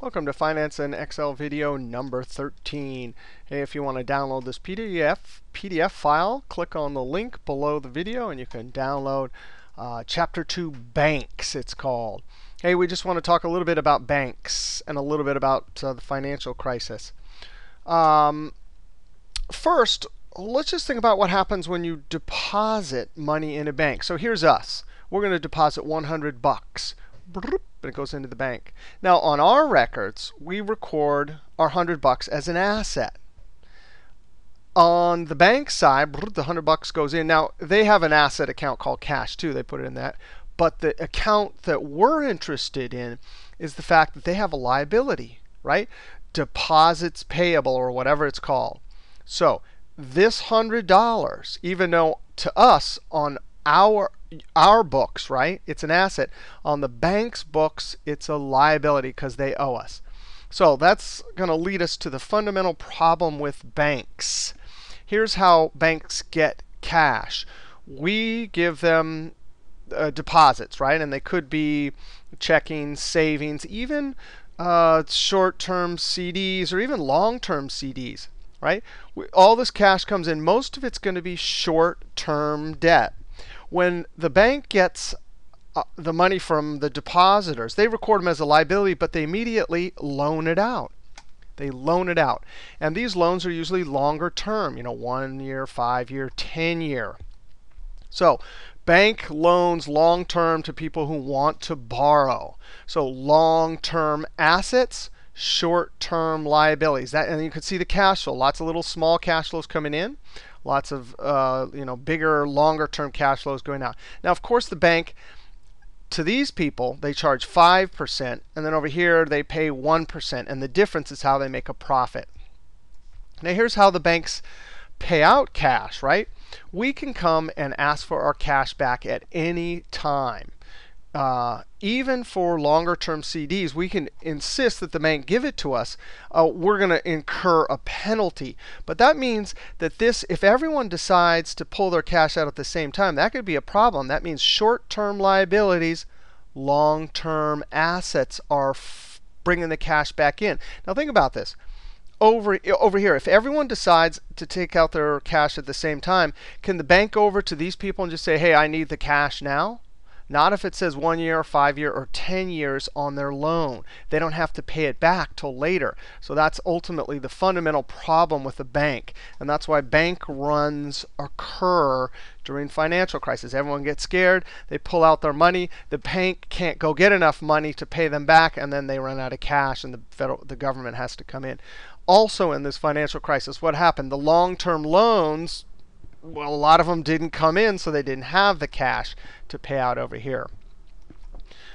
Welcome to Finance in Excel video number 13. Hey, if you want to download this PDF, PDF file, click on the link below the video and you can download uh, Chapter 2 Banks, it's called. Hey, we just want to talk a little bit about banks and a little bit about uh, the financial crisis. Um, first, let's just think about what happens when you deposit money in a bank. So here's us. We're going to deposit 100 bucks and it goes into the bank. Now, on our records, we record our 100 bucks as an asset. On the bank side, the 100 bucks goes in. Now, they have an asset account called cash too. They put it in that. But the account that we're interested in is the fact that they have a liability, right? Deposits payable or whatever it's called. So, this $100, even though to us on our our books, right? It's an asset. On the bank's books, it's a liability because they owe us. So that's going to lead us to the fundamental problem with banks. Here's how banks get cash. We give them uh, deposits, right? And they could be checking, savings, even uh, short-term CDs or even long-term CDs, right? We, all this cash comes in. Most of it's going to be short-term debt when the bank gets uh, the money from the depositors, they record them as a liability, but they immediately loan it out. They loan it out. And these loans are usually longer term, you know, one year, five year, 10 year. So bank loans long term to people who want to borrow. So long term assets, short term liabilities. That, and you can see the cash flow, lots of little small cash flows coming in lots of uh, you know bigger, longer term cash flows going out. Now, of course, the bank to these people they charge five percent, and then over here they pay one percent, and the difference is how they make a profit. Now, here's how the banks pay out cash, right? We can come and ask for our cash back at any time uh, even for longer term CDs, we can insist that the bank give it to us. Uh, we're going to incur a penalty. But that means that this, if everyone decides to pull their cash out at the same time, that could be a problem. That means short term liabilities, long term assets are bringing the cash back in. Now, think about this. Over, over here, if everyone decides to take out their cash at the same time, can the bank go over to these people and just say, hey, I need the cash now? Not if it says one year, five year, or 10 years on their loan. They don't have to pay it back till later. So that's ultimately the fundamental problem with the bank. And that's why bank runs occur during financial crisis. Everyone gets scared. They pull out their money. The bank can't go get enough money to pay them back, and then they run out of cash, and the federal, the government has to come in. Also, in this financial crisis, what happened? The long-term loans well, a lot of them didn't come in, so they didn't have the cash to pay out over here.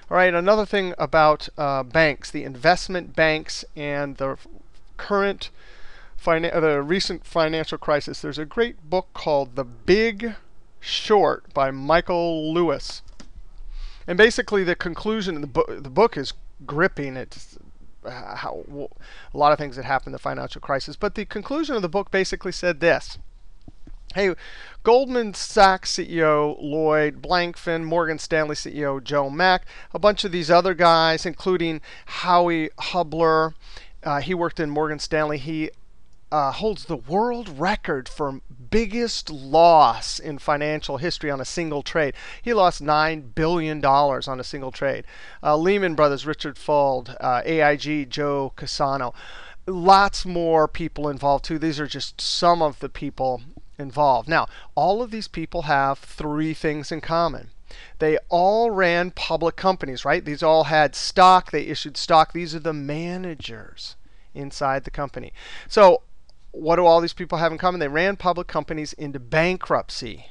All right, another thing about uh, banks, the investment banks and the current, the recent financial crisis. There's a great book called The Big Short by Michael Lewis. And basically, the conclusion the book, the book is gripping. It's uh, how, a lot of things that happened in the financial crisis. But the conclusion of the book basically said this. Hey, Goldman Sachs CEO Lloyd Blankfein, Morgan Stanley CEO Joe Mack, a bunch of these other guys, including Howie Hubler. Uh, he worked in Morgan Stanley. He uh, holds the world record for biggest loss in financial history on a single trade. He lost $9 billion on a single trade. Uh, Lehman Brothers, Richard Fuld, uh, AIG, Joe Cassano. Lots more people involved too. These are just some of the people involved. Now, all of these people have three things in common. They all ran public companies, right? These all had stock. They issued stock. These are the managers inside the company. So what do all these people have in common? They ran public companies into bankruptcy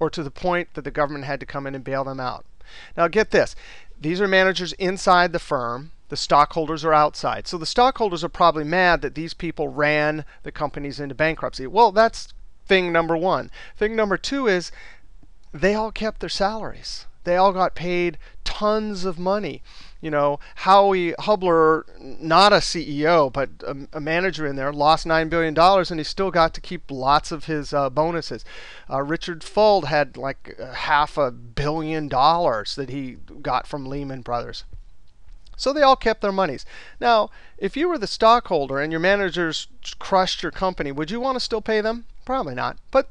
or to the point that the government had to come in and bail them out. Now get this. These are managers inside the firm. The stockholders are outside. So the stockholders are probably mad that these people ran the companies into bankruptcy. Well, that's thing number one. Thing number two is they all kept their salaries. They all got paid tons of money. You know, Howie Hubler, not a CEO, but a, a manager in there, lost $9 billion and he still got to keep lots of his uh, bonuses. Uh, Richard Fuld had like half a billion dollars that he got from Lehman Brothers. So they all kept their monies. Now, if you were the stockholder and your managers crushed your company, would you want to still pay them? Probably not. But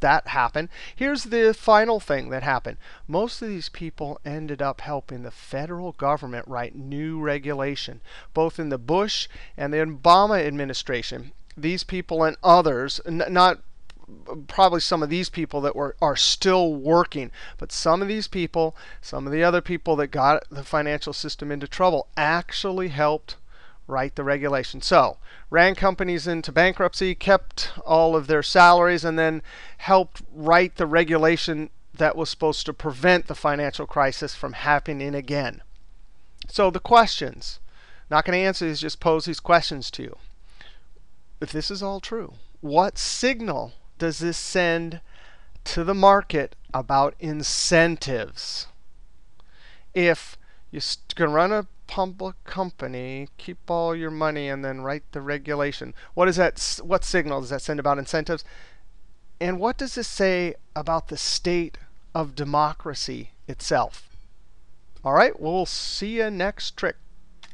that happened. Here's the final thing that happened. Most of these people ended up helping the federal government write new regulation, both in the Bush and the Obama administration. These people and others, not probably some of these people that were are still working, but some of these people, some of the other people that got the financial system into trouble actually helped write the regulation. So, ran companies into bankruptcy, kept all of their salaries, and then helped write the regulation that was supposed to prevent the financial crisis from happening again. So, the questions. Not going to answer these, just pose these questions to you. If this is all true, what signal does this send to the market about incentives? If going to run a public company, keep all your money, and then write the regulation, what is that? What signal does that send about incentives? And what does this say about the state of democracy itself? All right, we'll see you next trick.